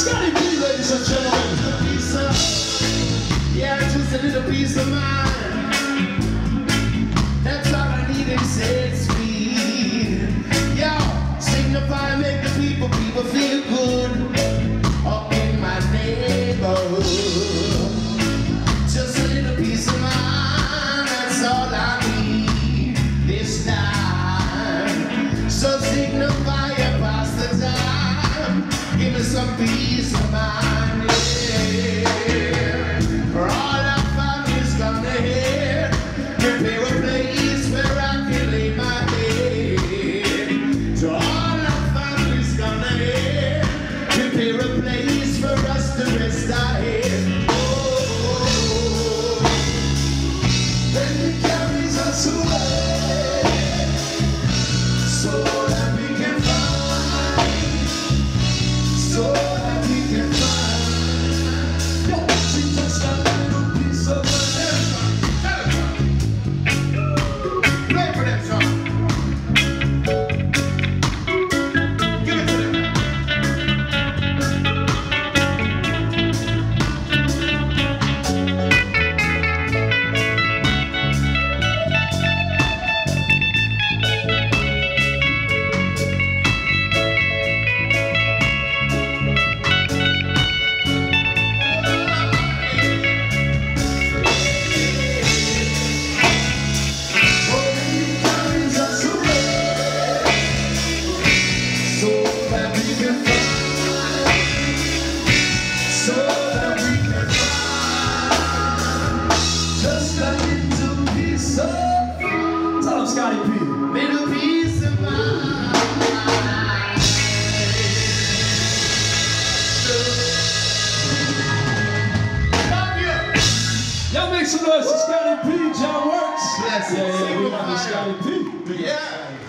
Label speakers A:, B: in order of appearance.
A: Scotty P, ladies and gentlemen.
B: Pizza. Yeah, just a little piece of mine. up?
A: Tell him Scotty P. Y'all make some noise Scotty P, Jah Works.
B: Yes,
A: yeah, yeah, we Scotty P.
B: Yeah.